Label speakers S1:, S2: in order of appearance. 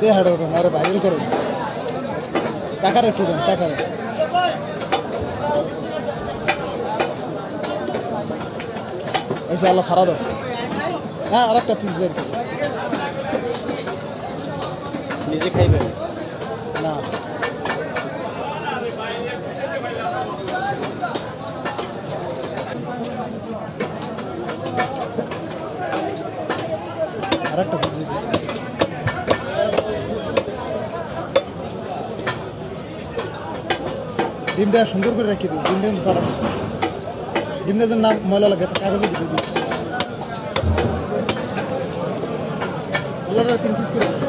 S1: চেহারাটা উঠে আরে বাইরে করুন। টাকার একটু দেন টাকার। এসে আল্লাহ ফারা দাও। হ্যাঁ আর একটা পিস বের।
S2: নিজে খাইবে
S1: না। আর একটা পিস বের করো। ডিমটা সুন্দর করে রেখে দিই ডিমটা কিন্তু খারাপ। ডিমটা যেন না ময়লা লাগে, একটা কাগজে দিয়ে দিই তিন পিস করে